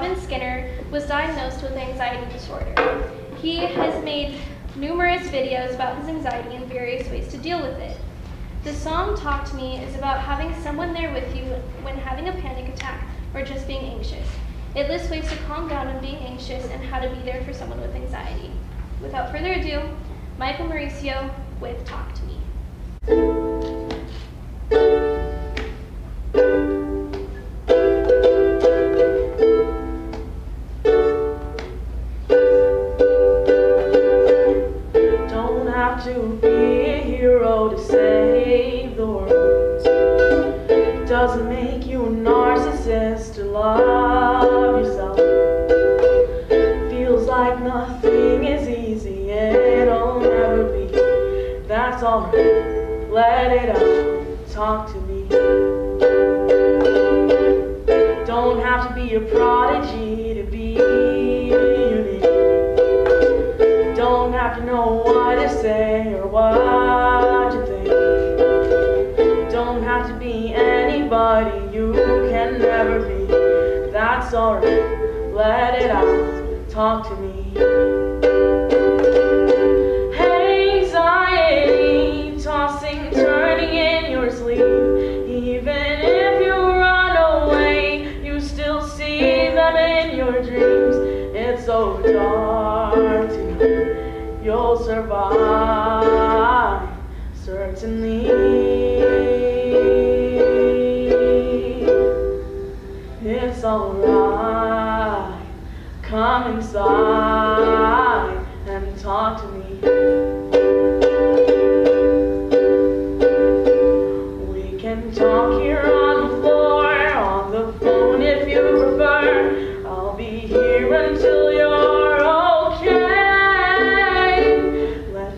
Robin Skinner was diagnosed with anxiety disorder. He has made numerous videos about his anxiety and various ways to deal with it. The song Talk to Me is about having someone there with you when having a panic attack or just being anxious. It lists ways to calm down when being anxious and how to be there for someone with anxiety. Without further ado, Michael Mauricio with Talk to Me. To be a hero to save the world. Doesn't make you a narcissist to love yourself. Feels like nothing is easy, it'll never be. That's alright, let it out, talk to me. Don't have to be a prodigy to be unique. Don't have to know what to say or what to think. Don't have to be anybody you can never be. That's alright, let it out, talk to me. Anxiety, tossing, turning in your sleep. Even if you run away, you still see them in your dreams. It's so dark you'll survive, certainly. It's alright, come inside and talk to me. We can talk here on the floor, on the phone if you prefer. I'll be here until you're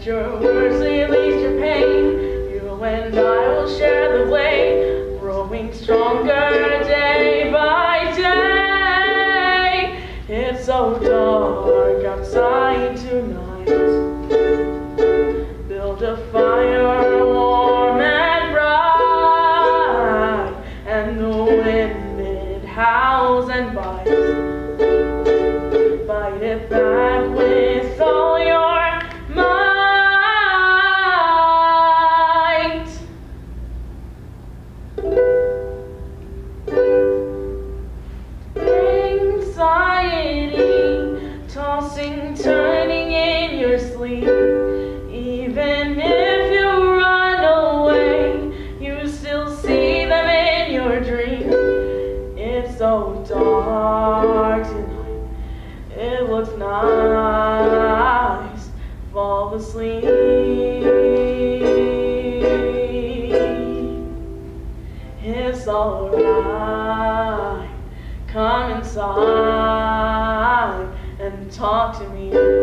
Let your words release your pain. You and I will share the way, growing stronger day by day. It's so dark outside tonight. Build a fire warm and bright, and the wind it howls and bites. Bite it back tossing, turning in your sleep. Even if you run away, you still see them in your dream. It's so dark tonight, it looks nice. Fall asleep. It's alright. Come inside talk to me.